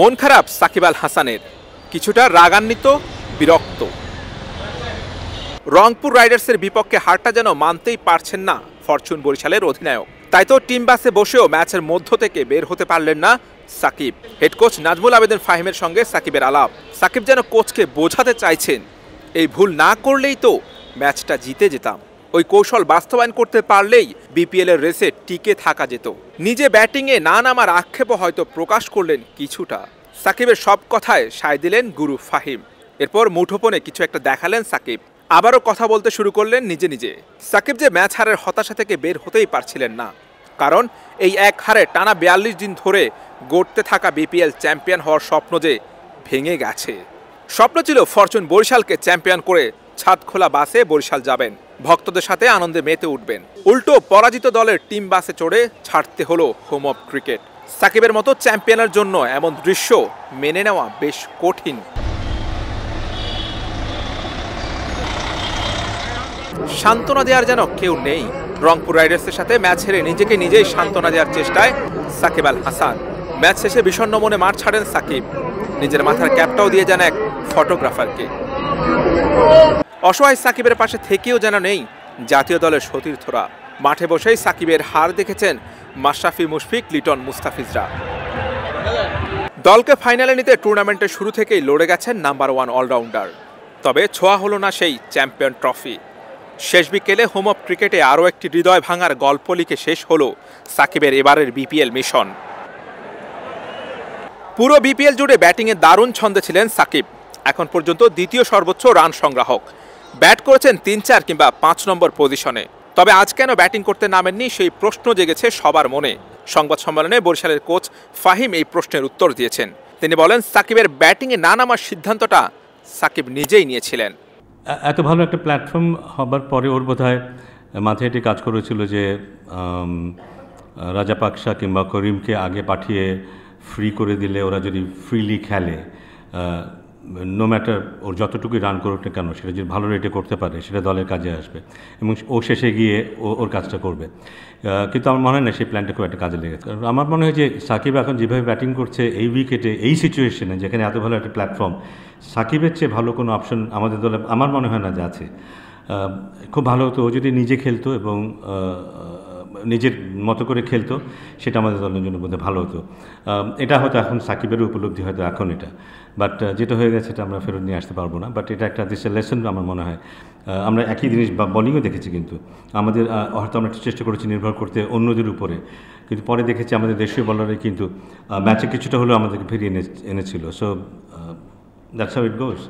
মন খারাপ সাকিব আল হাসানের। কিছুটা রাগান্বিত, বিরক্ত। রংপুর রাইডার্সের বিপক্ষে হারটা যেন মানতেই পারছেন না ফরচুন বরিশালের অধিনায়ক। তাই তো টিম বাসে বসেও ম্যাচের মধ্য থেকে বের হতে পারলেন না সাকিব। হেড কোচ নাজমুল আবেদিন ফাহিমের সঙ্গে সাকিবের আলাপ। সাকিব যেন কোচকে বোঝাতে চাইছেন, এই ভুল না করলেই তো ম্যাচটা জিতে যেতাম। ওই কৌশল বাস্তবায়ন করতে পারলেই বিপিএল এর রেসে টিকে থাকা যেত। নিজে ব্যাটিংয়ে না নামার আক্ষেপও হয়তো প্রকাশ করলেন কিছুটা। সাকিবের সব কথায় সায় দিলেন গুরু ফাহিম। এরপর মুঠোপনে কিছু একটা দেখালেন সাকিব। আবারও কথা বলতে শুরু করলেন নিজে নিজে। সাকিব যে ম্যাচ হারের হতাশা থেকে বের হতেই পারছিলেন না। কারণ এই এক হারে টানা বিয়াল্লিশ দিন ধরে গড়তে থাকা বিপিএল চ্যাম্পিয়ন হওয়ার স্বপ্ন যে ভেঙে গেছে। স্বপ্ন ছিল ফরচুন বরিশালকে চ্যাম্পিয়ন করে ছাদ খোলা বাসে বরিশাল যাবেন। ভক্তদের সাথে আনন্দে মেতে উঠবেন। উল্টো পরাজিত দলের টিম বাসে চড়ে ছাড়তে হলো হোম অফ ক্রিকেট। সাকিবের মতো চ্যাম্পিয়নের জন্য এমন দৃশ্য মেনে নেওয়া বেশ কঠিন। সান্ত্বনা দেওয়ার যেন কেউ নেই। রংপুর রাইডার্সের সাথে ম্যাচ হেরে নিজেকে নিজেই সান্ত্বনা দেওয়ার চেষ্টায় সাকিব আল হাসান। ম্যাচ শেষে বিষণ্ণ মনে মাঠ ছাড়েন সাকিব। নিজের মাথার ক্যাপটাও দিয়ে যান এক ফটোগ্রাফারকে। অসহায় সাকিবের পাশে থেকেও যেন নেই জাতীয় দলের সতীর্থরা। মাঠে বসেই সাকিবের হার দেখেছেন মাশরাফি মুশফিক, লিটন মুস্তাফিজরা। দলকে ফাইনালে নিতে টুর্নামেন্টের শুরু থেকেই লড়ে গেছেন নাম্বার ওয়ান অলরাউন্ডার। তবে ছোঁয়া হলো না সেই চ্যাম্পিয়ন ট্রফি। শেষ বিকেলে হোম অফ ক্রিকেটে আরও একটি হৃদয় ভাঙার গল্প লিখে শেষ হলো সাকিবের এবারের বিপিএল মিশন। পুরো বিপিএল জুড়ে ব্যাটিংয়ে দারুণ ছন্দে ছিলেন সাকিব। এখন পর্যন্ত দ্বিতীয় সর্বোচ্চ রান সংগ্রাহক। ব্যাট করেছেন তিন চার কিংবা পাঁচ নম্বর পজিশনে। তবে আজ কেন ব্যাটিং করতে নামেননি সেই প্রশ্ন জেগেছে সবার মনে। সংবাদ সম্মেলনে বরিশালের কোচ ফাহিম এই প্রশ্নের উত্তর দিয়েছেন। তিনি বলেন, সাকিবের ব্যাটিংয়ে না নামার সিদ্ধান্তটা সাকিব নিজেই নিয়েছিলেন। এত ভালো একটা প্ল্যাটফর্ম হবার পরে ওর বোধ হয় মাথায় এটি কাজ করেছিল যে রাজা পাকশা কিংবা করিমকে আগে পাঠিয়ে ফ্রি করে দিলে ওরা যদি ফ্রিলি খেলে নো ম্যাটার ওর যতটুকুই রান করুক না কেন, সেটা যদি ভালো রেটে করতে পারে, সেটা দলের কাজে আসবে এবং ও শেষে গিয়ে ও, ওর কাজটা করবে। কিন্তু আমার মনে হয় না সেই প্ল্যানটা খুব একটা কাজে লেগেছে। আমার মনে হয় যে সাকিব এখন যেভাবে ব্যাটিং করছে এই উইকেটে এই সিচুয়েশনে যেখানে এত ভালো একটা প্ল্যাটফর্ম সাকিবের চেয়ে ভালো কোনো অপশন আমাদের দলে, আমার মনে হয় না যে আছে। খুব ভালো হতো। ও যদি নিজে খেলতো এবং নিজের মতো করে খেলতো, সেটা আমাদের দলের জন্য বোধহয় ভালো হতো। এটা হয়তো এখন সাকিবের উপলব্ধি হয়তো এখন এটা। বাট যেটা হয়ে গেছে সেটা আমরা ফেরত নিয়ে আসতে পারব না। বাট এটা একটা দেশের লেসন আমার মনে হয়। আমরা একই জিনিস বলিংও দেখেছি কিন্তু। আমাদের হয়তো আমরা চেষ্টা করেছি নির্ভর করতে অন্যদের উপরে। কিন্তু পরে দেখেছি আমাদের দেশীয় বলারে কিন্তু ম্যাচে কিছুটা হলেও আমাদেরকে ফিরিয়ে এনে এনেছিল। So that's how it goes